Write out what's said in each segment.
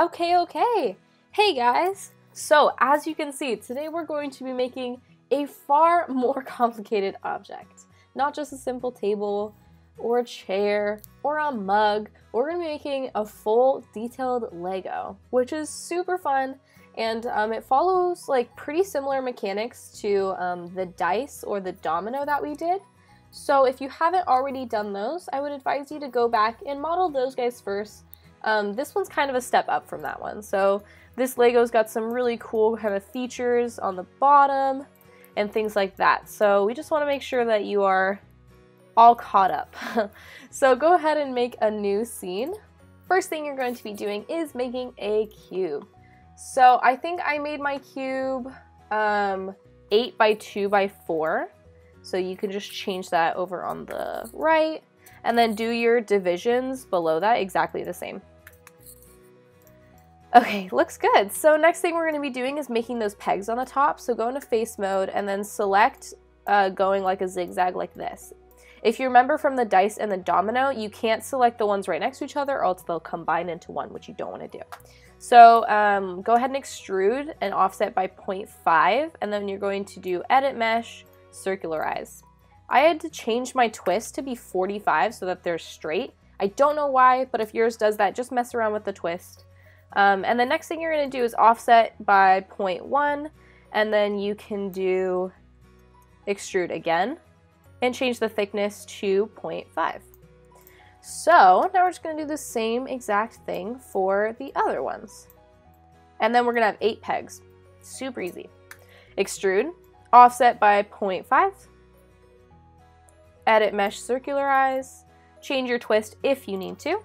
Okay, okay. Hey guys! So, as you can see, today we're going to be making a far more complicated object. Not just a simple table, or a chair, or a mug. We're going to be making a full detailed Lego, which is super fun, and um, it follows like pretty similar mechanics to um, the dice or the domino that we did. So if you haven't already done those, I would advise you to go back and model those guys first um, this one's kind of a step up from that one. So this Lego's got some really cool kind of features on the bottom and things like that. So we just want to make sure that you are all caught up. so go ahead and make a new scene. First thing you're going to be doing is making a cube. So I think I made my cube um, 8 by 2 by 4. So you can just change that over on the right and then do your divisions below that exactly the same. Okay, looks good. So next thing we're going to be doing is making those pegs on the top. So go into face mode and then select uh, going like a zigzag like this. If you remember from the dice and the domino, you can't select the ones right next to each other or else they'll combine into one, which you don't want to do. So um, go ahead and extrude and offset by 0.5, and then you're going to do edit mesh, circularize. I had to change my twist to be 45 so that they're straight. I don't know why, but if yours does that, just mess around with the twist. Um, and the next thing you're going to do is offset by 0.1, and then you can do extrude again and change the thickness to 0.5. So now we're just going to do the same exact thing for the other ones. And then we're going to have eight pegs. Super easy. Extrude, offset by 0.5, edit mesh circularize, change your twist if you need to,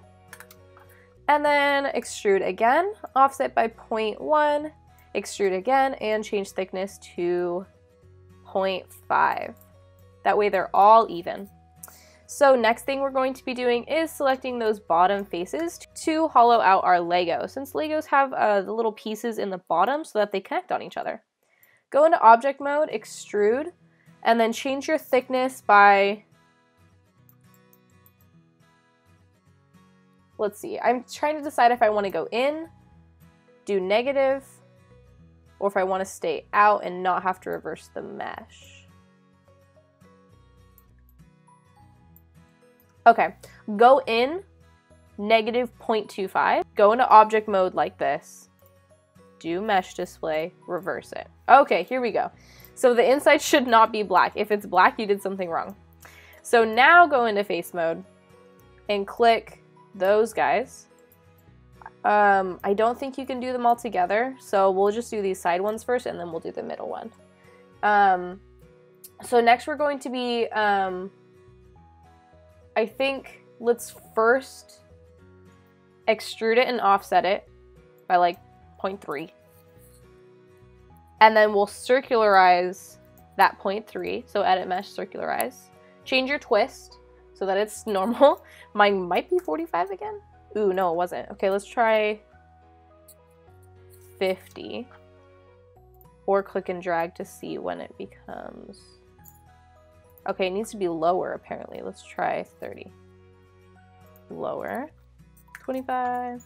and then extrude again, offset by 0.1, extrude again, and change thickness to 0.5. That way they're all even. So next thing we're going to be doing is selecting those bottom faces to hollow out our Lego, since Legos have uh, the little pieces in the bottom so that they connect on each other. Go into object mode, extrude, and then change your thickness by let's see. I'm trying to decide if I want to go in, do negative, or if I want to stay out and not have to reverse the mesh. Okay, go in, negative 0.25, go into object mode like this, do mesh display, reverse it. Okay, here we go. So the inside should not be black. If it's black, you did something wrong. So now go into face mode and click those guys. Um, I don't think you can do them all together, so we'll just do these side ones first, and then we'll do the middle one. Um, so next we're going to be, um, I think, let's first extrude it and offset it by like 0.3. And then we'll circularize that 0.3, so edit mesh, circularize. Change your twist so that it's normal. Mine might be 45 again. Ooh, no, it wasn't. Okay, let's try 50. Or click and drag to see when it becomes... Okay, it needs to be lower, apparently. Let's try 30. Lower. 25.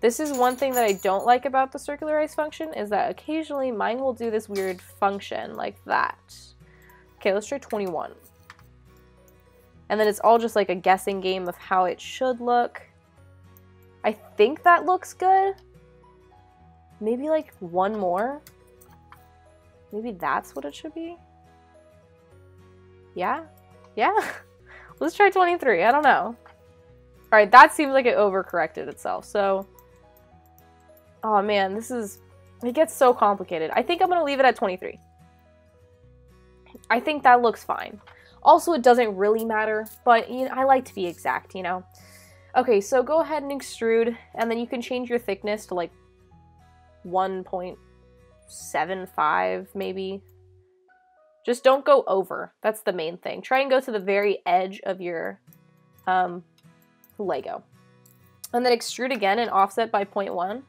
This is one thing that I don't like about the circularize function, is that occasionally mine will do this weird function like that. Okay, let's try 21. And then it's all just like a guessing game of how it should look. I think that looks good. Maybe like one more. Maybe that's what it should be. Yeah? Yeah? Let's try 23. I don't know. Alright, that seems like it overcorrected itself. So, oh man, this is, it gets so complicated. I think I'm going to leave it at 23. I think that looks fine. Also, it doesn't really matter, but you know, I like to be exact, you know? Okay, so go ahead and extrude, and then you can change your thickness to like 1.75 maybe. Just don't go over. That's the main thing. Try and go to the very edge of your um, Lego. And then extrude again and offset by 0.1.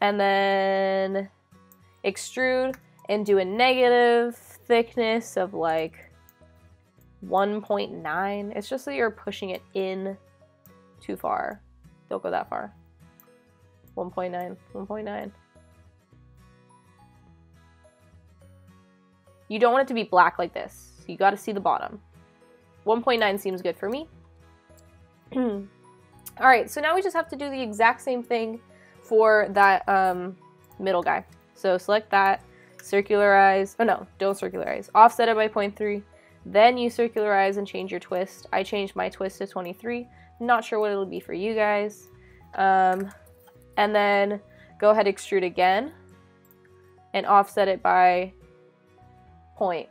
And then extrude and do a negative thickness of like 1.9. It's just that you're pushing it in too far. Don't go that far. 1.9, 1.9. You don't want it to be black like this. So you got to see the bottom. 1.9 seems good for me. All right, so now we just have to do the exact same thing for that um, middle guy. So select that, circularize, oh no, don't circularize. Offset it by 0.3, then you circularize and change your twist. I changed my twist to 23. Not sure what it'll be for you guys. Um, and then go ahead extrude again and offset it by point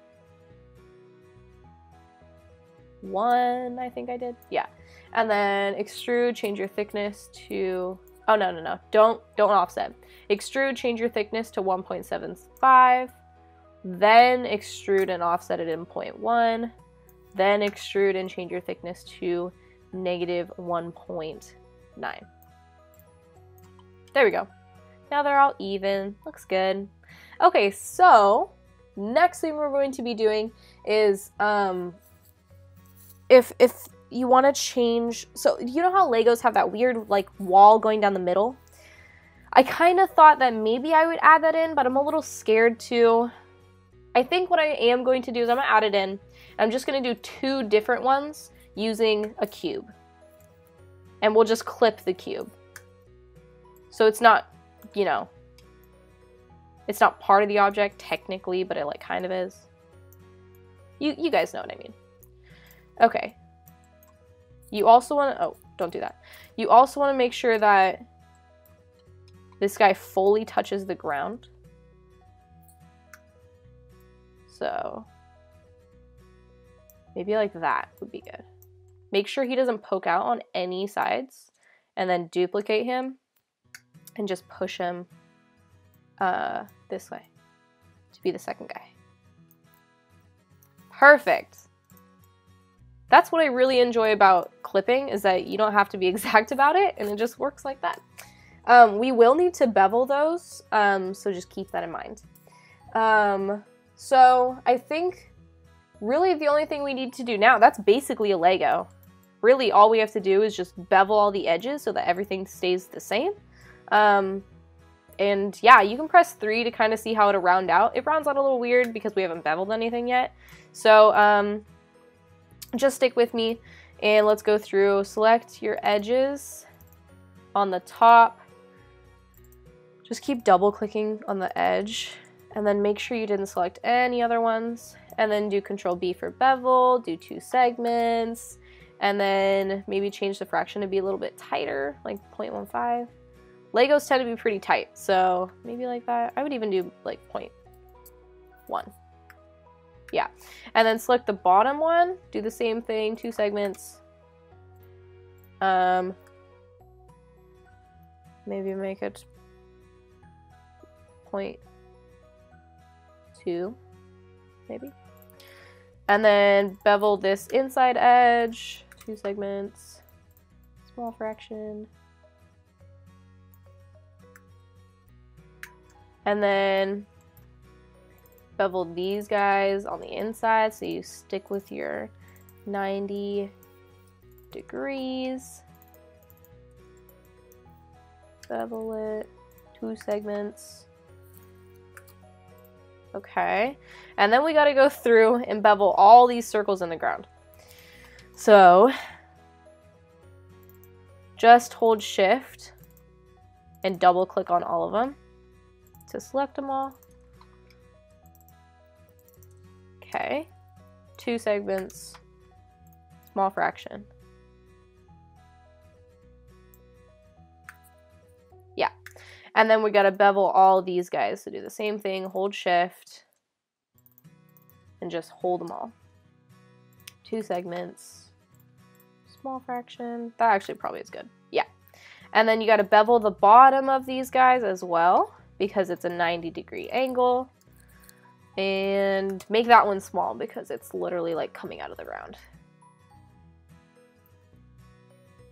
one, I think I did. Yeah. And then extrude, change your thickness to, oh no, no, no, don't, don't offset. Extrude, change your thickness to 1.75, then extrude and offset it in 0.1, then extrude and change your thickness to negative 1.9. There we go. Now they're all even, looks good. Okay, so next thing we're going to be doing is um, if if you want to change so you know how legos have that weird like wall going down the middle i kind of thought that maybe i would add that in but i'm a little scared to i think what i am going to do is i'm gonna add it in i'm just gonna do two different ones using a cube and we'll just clip the cube so it's not you know it's not part of the object technically but it like kind of is you you guys know what i mean Okay. You also want to, oh, don't do that. You also want to make sure that this guy fully touches the ground. So maybe like that would be good. Make sure he doesn't poke out on any sides and then duplicate him and just push him uh, this way to be the second guy. Perfect that's what I really enjoy about clipping is that you don't have to be exact about it and it just works like that. Um, we will need to bevel those, um, so just keep that in mind. Um, so I think really the only thing we need to do now, that's basically a Lego. Really all we have to do is just bevel all the edges so that everything stays the same. Um, and yeah, you can press 3 to kind of see how it'll round out. It rounds out a little weird because we haven't beveled anything yet. So um, just stick with me and let's go through. Select your edges on the top. Just keep double clicking on the edge and then make sure you didn't select any other ones and then do control B for bevel, do two segments, and then maybe change the fraction to be a little bit tighter, like 0.15. Legos tend to be pretty tight, so maybe like that. I would even do like 0.1. Yeah. And then select the bottom one, do the same thing, two segments. Um, maybe make it point two, maybe. And then bevel this inside edge, two segments, small fraction. And then bevel these guys on the inside so you stick with your 90 degrees. Bevel it, two segments. Okay, and then we gotta go through and bevel all these circles in the ground. So, just hold shift and double click on all of them to select them all. Okay. Two segments. Small fraction. And then we got to bevel all these guys. So do the same thing. Hold shift. And just hold them all. Two segments. Small fraction. That actually probably is good. Yeah. And then you got to bevel the bottom of these guys as well because it's a 90 degree angle and make that one small because it's literally like coming out of the ground.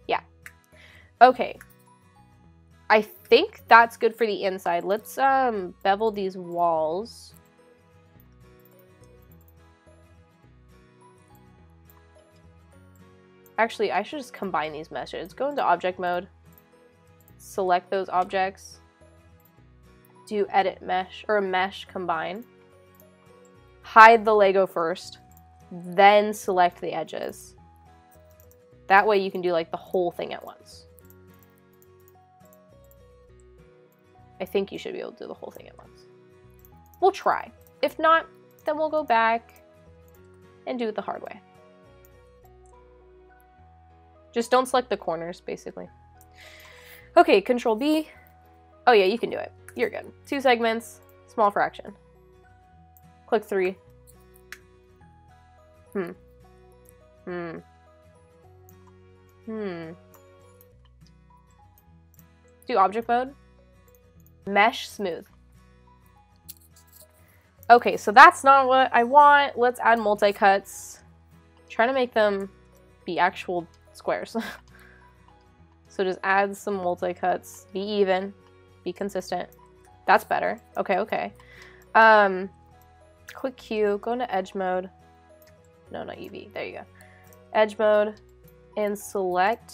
Yeah. Okay. I think that's good for the inside. Let's um, bevel these walls. Actually, I should just combine these meshes. Go into object mode. select those objects, do edit mesh or mesh combine, hide the Lego first, then select the edges. That way you can do like the whole thing at once. I think you should be able to do the whole thing at once. We'll try. If not, then we'll go back and do it the hard way. Just don't select the corners, basically. Okay, control B. Oh yeah, you can do it. You're good. Two segments, small fraction. Click three. Hmm. Hmm. Hmm. Do object mode. Mesh smooth. Okay, so that's not what I want. Let's add multi-cuts. Trying to make them be actual squares. so just add some multi-cuts. Be even. Be consistent. That's better. Okay, okay. Um, click Q. Go into edge mode. No, not UV. There you go. Edge mode. And select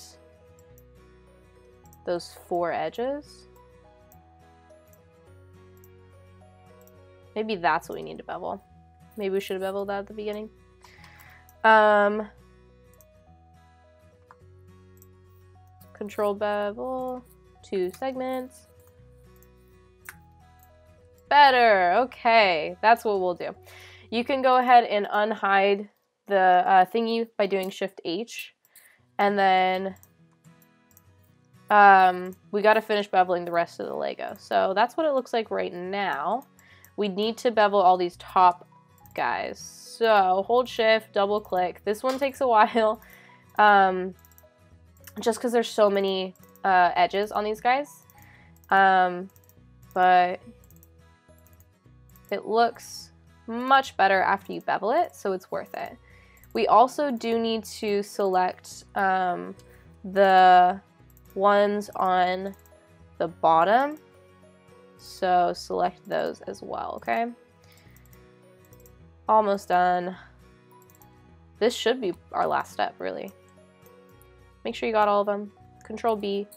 those four edges. Maybe that's what we need to bevel. Maybe we should have beveled that at the beginning. Um, control bevel, two segments. Better, okay, that's what we'll do. You can go ahead and unhide the uh, thingy by doing Shift H, and then um, we got to finish beveling the rest of the Lego. So that's what it looks like right now we need to bevel all these top guys. So hold shift, double click. This one takes a while um, just because there's so many uh, edges on these guys. Um, but it looks much better after you bevel it, so it's worth it. We also do need to select um, the ones on the bottom so select those as well, okay? Almost done. This should be our last step, really. Make sure you got all of them. Control B,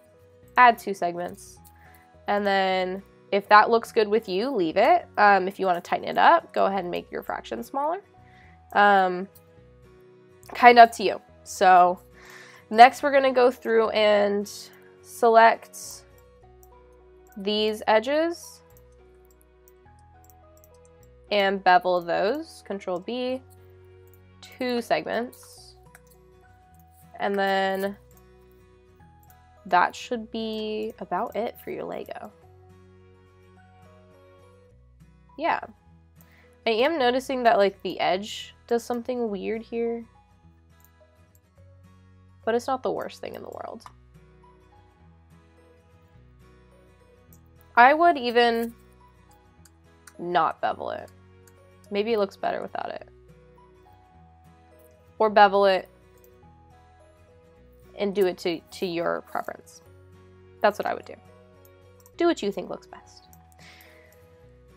add two segments. And then if that looks good with you, leave it. Um, if you want to tighten it up, go ahead and make your fraction smaller. Um, kind of up to you. So next we're going to go through and select these edges and bevel those, control B, two segments. And then that should be about it for your Lego. Yeah. I am noticing that like the edge does something weird here. But it's not the worst thing in the world. I would even not bevel it. Maybe it looks better without it. Or bevel it and do it to, to your preference. That's what I would do. Do what you think looks best.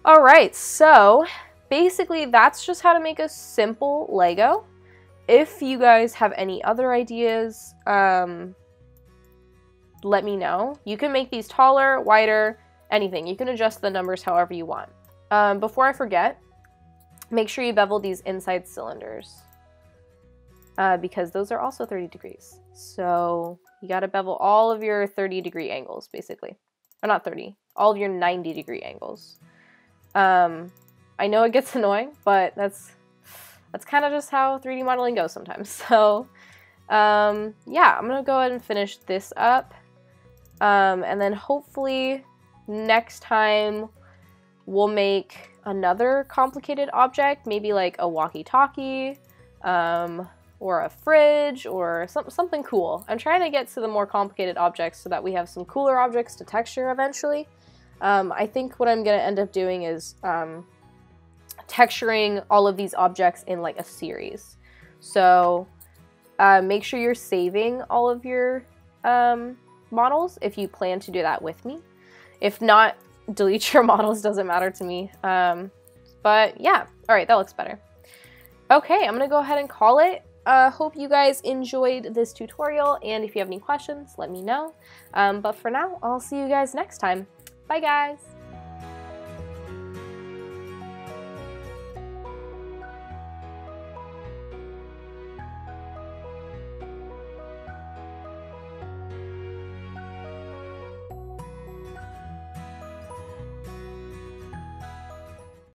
All right, so basically that's just how to make a simple Lego. If you guys have any other ideas, um, let me know. You can make these taller, wider, anything. You can adjust the numbers however you want. Um, before I forget, make sure you bevel these inside cylinders uh, because those are also 30 degrees. So you got to bevel all of your 30 degree angles basically. Or not 30, all of your 90 degree angles. Um, I know it gets annoying, but that's that's kind of just how 3D modeling goes sometimes. So um, yeah, I'm gonna go ahead and finish this up. Um, and then hopefully next time we'll make another complicated object, maybe like a walkie-talkie, um, or a fridge, or some, something cool. I'm trying to get to the more complicated objects so that we have some cooler objects to texture eventually. Um, I think what I'm going to end up doing is um, texturing all of these objects in like a series. So uh, make sure you're saving all of your um, models if you plan to do that with me. If not, delete your models, doesn't matter to me. Um, but yeah, all right, that looks better. Okay, I'm gonna go ahead and call it. uh, hope you guys enjoyed this tutorial, and if you have any questions, let me know. Um, but for now, I'll see you guys next time. Bye, guys!